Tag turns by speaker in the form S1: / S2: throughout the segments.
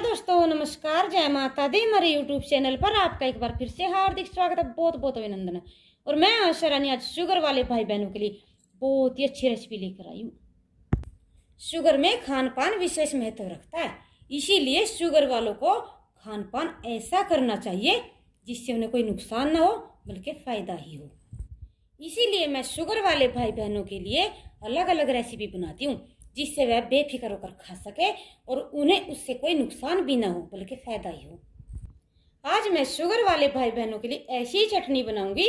S1: Hello दोस्तों, नमस्कार, जय माता दी। हमारे यूट्यूब चैनल पर आपका एक बार फिर से हार्दिक स्वागत है, बहुत बहुत अभिनंदन। है और मैं आशा रानी आज शुगर वाले भाई बहनों के लिए बहुत ही अच्छी रेसिपी लेकर आई हूँ। शुगर में खान पान विशेष महत्व रखता है। इसीलिए शुगर वालों को खान पान ऐसा करना चाहिए, जिससे उन्हें कोई नुकसान ना हो, बल्कि फ़ायदा ही हो। इसीलिए मैं शुगर वाले भाई बहनों के लिए अलग अलग रेसिपी बनाती हूँ। जिससे वह बेफिक्र होकर खा सके और उन्हें उससे कोई नुकसान भी ना हो, बल्कि फ़ायदा ही हो। आज मैं शुगर वाले भाई बहनों के लिए ऐसी चटनी बनाऊँगी,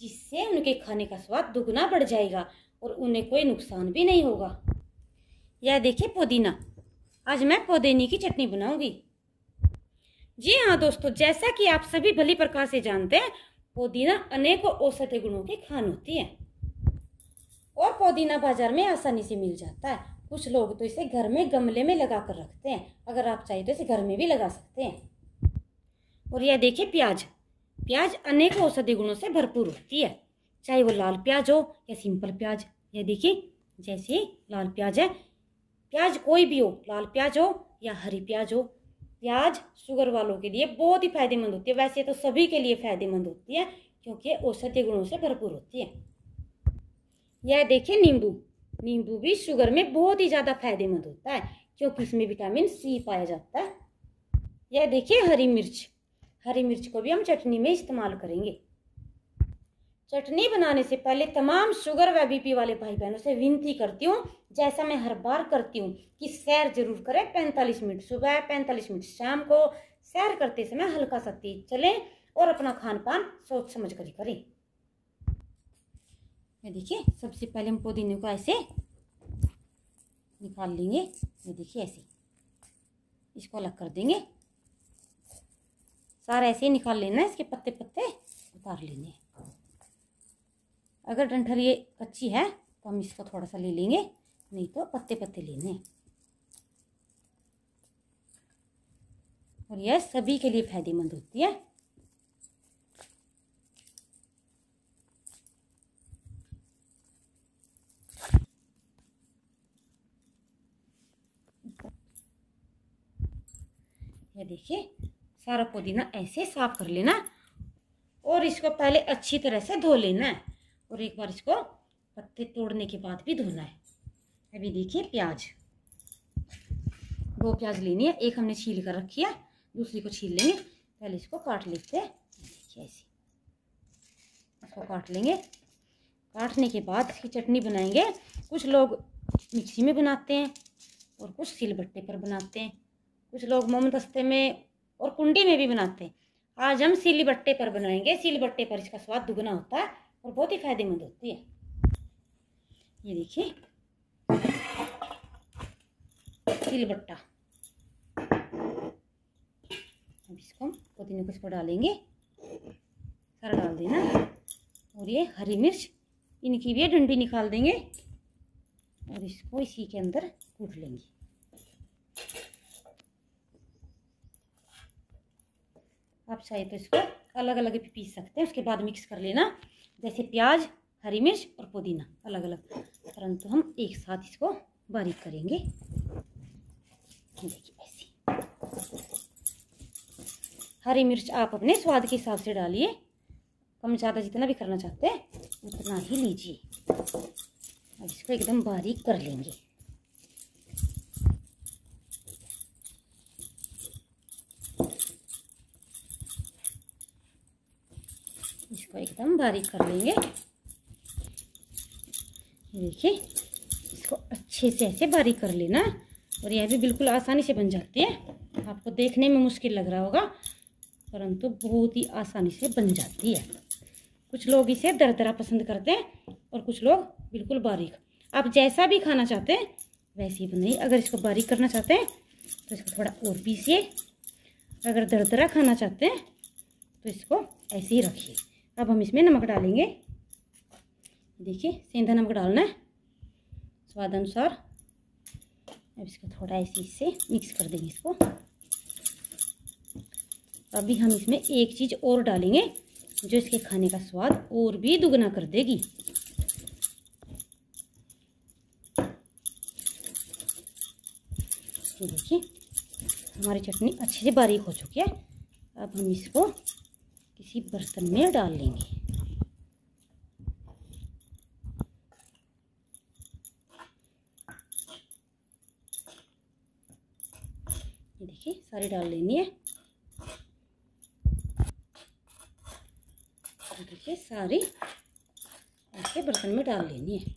S1: जिससे उनके खाने का स्वाद दुगना बढ़ जाएगा और उन्हें कोई नुकसान भी नहीं होगा। यह देखिए पुदीना। आज मैं पुदीने की चटनी बनाऊँगी। जी हाँ दोस्तों, जैसा कि आप सभी भली प्रकार से जानते हैं, पुदीना अनेकों औषधि गुणों की खान होती है। और पुदीना बाज़ार में आसानी से मिल जाता है। कुछ लोग तो इसे घर में गमले में लगा कर रखते हैं। अगर आप चाहिए तो इसे घर में भी लगा सकते हैं। और यह देखिए प्याज। प्याज अनेक औषधि गुणों से भरपूर होती है। चाहे वो लाल प्याज हो या सिंपल प्याज। यह देखिए, जैसे लाल प्याज है। प्याज कोई भी हो, लाल प्याज हो या हरी प्याज हो। प्याज शुगर वालों के लिए बहुत ही फ़ायदेमंद होती है। वैसे तो सभी के लिए फ़ायदेमंद होती है, क्योंकि औषधि गुणों से भरपूर होती है। यह देखिए नींबू। नींबू भी शुगर में बहुत ही ज़्यादा फ़ायदेमंद होता है, क्योंकि इसमें विटामिन सी पाया जाता है। यह देखिए हरी मिर्च। हरी मिर्च को भी हम चटनी में इस्तेमाल करेंगे। चटनी बनाने से पहले तमाम शुगर व बीपी वाले भाई बहनों से विनती करती हूँ, जैसा मैं हर बार करती हूँ, कि सैर ज़रूर करें पैंतालीस मिनट सुबह, पैंतालीस मिनट शाम को। सैर करते समय हल्का सा तेज चलें और अपना खान पान सोच समझ कर ही करें। ये देखिए, सबसे पहले हम पुदीने को ऐसे निकाल लेंगे। ये देखिए ऐसे, इसको अलग कर देंगे। सारा ऐसे ही निकाल लेना है इसके पत्ते पत्ते उतार लेने अगर डंठल ये कच्ची है तो हम इसको थोड़ा सा ले लेंगे, नहीं तो पत्ते पत्ते लेने। और यह सभी के लिए फ़ायदेमंद होती है। ये देखिए, सारा पुदीना ऐसे साफ़ कर लेना और इसको पहले अच्छी तरह से धो लेना है और एक बार इसको पत्ते तोड़ने के बाद भी धोना है। अभी देखिए प्याज। दो प्याज लेनी है, एक हमने छील कर रखी है, दूसरी को छील लेंगे। पहले इसको काट लेते हैं। देखिए ऐसे। इसको काट लेंगे। काटने के बाद इसकी चटनी बनाएँगे। कुछ लोग मिक्सी में बनाते हैं और कुछ सिलबट्टे पर बनाते हैं। कुछ लोग मोम दस्ते में और कुंडी में भी बनाते हैं। आज हम सीली बट्टे पर बनाएँगे। सीली बट्टे पर इसका स्वाद दुगना होता है और बहुत ही फ़ायदेमंद होती है। ये देखिए। सील बट्टा अब इसको हम पुदीने को पर डालेंगे। सारा डाल देना। और ये हरी मिर्च, इनकी भी डंडी निकाल देंगे। और इसको इसी के अंदर कूट लेंगे। आप चाहे तो इसको अलग अलग भी पीस सकते हैं। उसके बाद मिक्स कर लेना। जैसे प्याज, हरी मिर्च और पुदीना अलग अलग परंतु हम एक साथ इसको बारीक करेंगे। देखिए, ऐसी। हरी मिर्च आप अपने स्वाद के हिसाब से डालिए। कम ज़्यादा जितना भी करना चाहते हैं, उतना ही लीजिए। अब इसको एकदम बारीक कर लेंगे। इसको एकदम बारीक कर लेंगे। देखिए, इसको अच्छे से ऐसे बारीक कर लेना और यह भी बिल्कुल आसानी से बन जाती है। आपको देखने में मुश्किल लग रहा होगा, परंतु बहुत ही आसानी से बन जाती है। कुछ लोग इसे दरदरा पसंद करते हैं और कुछ लोग बिल्कुल बारीक। आप जैसा भी खाना चाहते हैं, वैसे ही बनाइए। अगर इसको बारीक करना चाहते हैं तो इसको थोड़ा और पीसिए। अगर दरदरा खाना चाहते हैं तो इसको ऐसे ही रखिए। अब हम इसमें नमक डालेंगे। देखिए, सेंधा नमक डालना है। स्वाद अनुसार। अब इसको थोड़ा ऐसे इससे मिक्स कर देंगे इसको। अभी हम इसमें एक चीज़ और डालेंगे, जो इसके खाने का स्वाद और भी दुगना कर देगी। देखिए, हमारी चटनी अच्छे से बारीक हो चुकी है। अब हम इसको किसी बर्तन में डाल लेंगे। ये देखिए, सारी डाल लेनी है देखिए, सारी ऐसे बर्तन में डाल लेनी है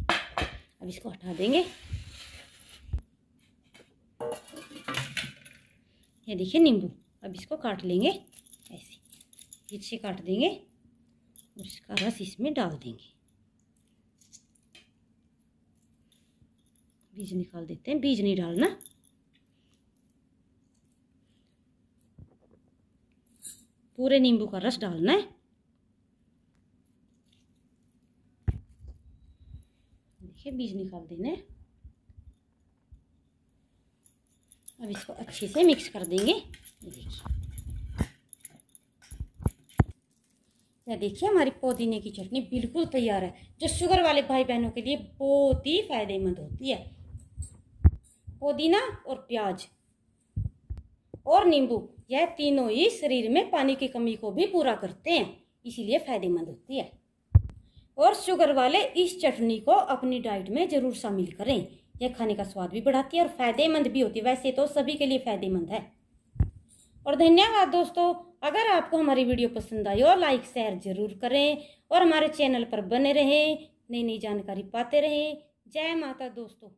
S1: अब इसको हटा देंगे। ये देखिए, नींबू। अब इसको काट लेंगे। से काट देंगे और इसका रस इसमें डाल देंगे। बीज निकाल देते हैं, बीज नहीं डालना। पूरे नींबू का रस डालना है। देखिए, बीज निकाल देना है। अब इसको अच्छे से मिक्स कर देंगे। देखिए। यह देखिए, हमारी पुदीने की चटनी बिल्कुल तैयार है, जो शुगर वाले भाई बहनों के लिए बहुत ही फ़ायदेमंद होती है। पुदीना और प्याज और नींबू, यह तीनों ही शरीर में पानी की कमी को भी पूरा करते हैं, इसीलिए फ़ायदेमंद होती है। और शुगर वाले इस चटनी को अपनी डाइट में ज़रूर शामिल करें। यह खाने का स्वाद भी बढ़ाती है और फ़ायदेमंद भी होती है। वैसे तो सभी के लिए फ़ायदेमंद है। और धन्यवाद दोस्तों। अगर आपको हमारी वीडियो पसंद आई हो, लाइक, शेयर ज़रूर करें और हमारे चैनल पर बने रहें नई नई जानकारी पाते रहें। जय माता दोस्तों।